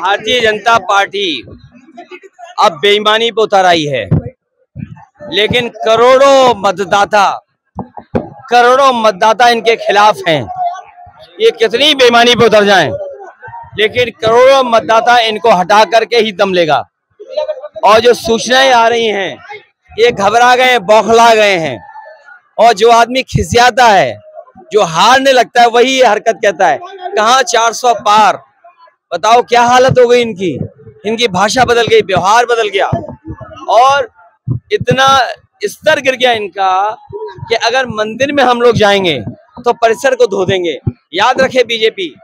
Bharatiya Janata party अब बेईमानी पर उतर आई है। लेकिन करोड़ों मतदाता करोड़ों मतदाता इनके खिलाफ हैं। ये कितनी बेईमानी पे उतर जाएँ? लेकिन करोड़ों मतदाता इनको हटा करके ही दम लेगा। और जो सूचनाएँ आ रही हैं, ये घबरा गए बौखला गए हैं। और जो आदमी खिसियाता है, जो हारने लगता है, वही हरकत कहता है, कहा 400 पार बताओ, क्या हालत हो गई इनकी? इनकी भाषा बदल गई, व्यवहार बदल गया। और इतना स्तर गिर गया इनका कि अगर मंदिर में हम लोग जाएँगे तो परिसर को धो देंगे। याद रखे बीजेपी,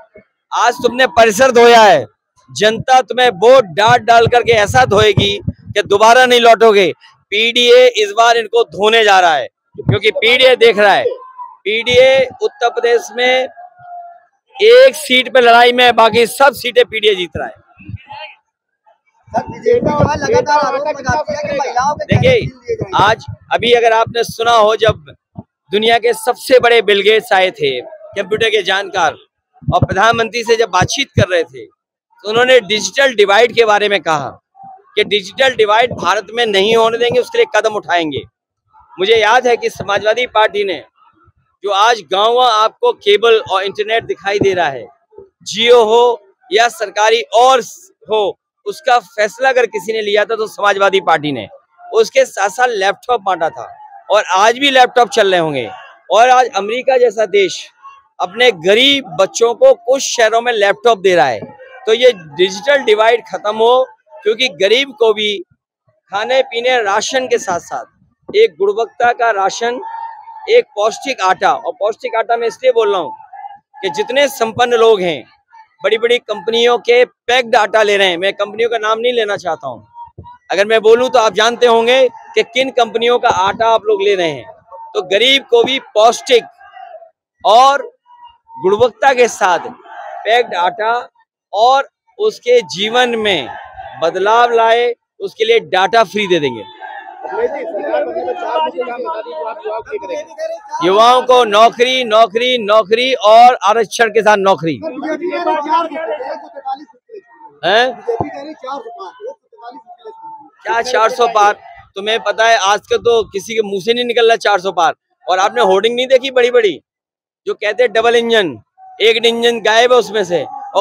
आज तुमने परिसर धोया है। जनता तुम्हें वोट डांट डाल करके ऐसा धोएगी कि दोबारा नहीं लौटोगे। पीडीए इस बार इनको धोने जा रहा है, क्योंकि पीडीए देख रहा है। पीडीए उत्तर प्रदेश में एक सीट पे लड़ाई में बाकी सब सीटें पीडीए जीत रहा है। देखिए आज अभी अगर आपने सुना हो जब दुनिया के सबसे बड़े बिलगेट्स आए थे कंप्यूटर के जानकार और प्रधानमंत्री से जब बातचीत कर रहे थे तो उन्होंने डिजिटल डिवाइड के बारे में कहा कि डिजिटल डिवाइड भारत में नहीं होने देंगे उसके लिए कदम उठाएँगे। मुझे याद है कि समाजवादी पार्टी ने जो आज गाँव आपको केबल और इंटरनेट दिखाई दे रहा है। जियो हो या सरकारी और हो, उसका फैसला अगर किसी ने लिया था तो समाजवादी पार्टी ने। उसके साथ साथ लैपटॉप बांटा था और आज भी लैपटॉप चल रहे होंगे। और आज अमेरिका जैसा देश अपने गरीब बच्चों को कुछ शहरों में लैपटॉप दे रहा है। तो ये डिजिटल डिवाइड खत्म हो, क्योंकि गरीब को भी खाने पीने राशन के साथ साथ एक गुणवत्ता का राशन एक पौष्टिक आटा, और पौष्टिक आटा मैं इसलिए बोल रहा हूँ कि जितने संपन्न लोग हैं बड़ी बड़ी कंपनियों के पैक्ड आटा ले रहे हैं, मैं कंपनियों का नाम नहीं लेना चाहता हूँ। अगर मैं बोलूँ तो आप जानते होंगे कि किन कंपनियों का आटा आप लोग ले रहे हैं। तो गरीब को भी पौष्टिक और गुणवत्ता के साथ पैक्ड आटा और उसके जीवन में बदलाव लाए, उसके लिए डाटा फ्री दे देंगे। युवाओं को नौकरी नौकरी नौकरी और आरक्षण के साथ नौकरी। है? क्या चार सौ पार? तुम्हें पता है, आज का तो किसी के मुँह से नहीं निकल रहा चार सौ पार। और आपने होर्डिंग नहीं देखी बड़ी बड़ी जो कहते हैं डबल इंजन एक इंजन गायब है उसमें से।